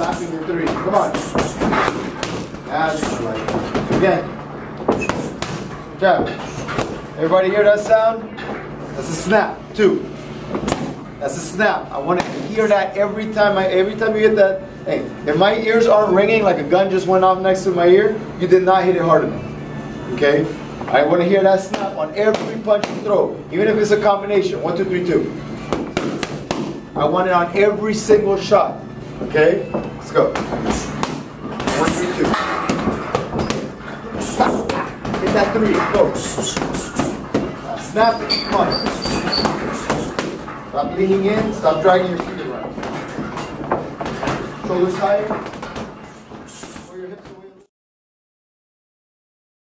slapping your three. Come on. That's like. Again. Jab. Everybody hear that sound? That's a snap. Two. That's a snap. I want to hear that every time I every time you hit that. Hey, if my ears aren't ringing like a gun just went off next to my ear, you did not hit it hard enough. Okay? I want to hear that snap on every punch you throw, even if it's a combination. One, two, three, two. I want it on every single shot. Okay? Let's go. One, three, two. Hit that three. Go. Snap it. Come on. Stop leaning in. Stop dragging your feet around. Shoulders higher.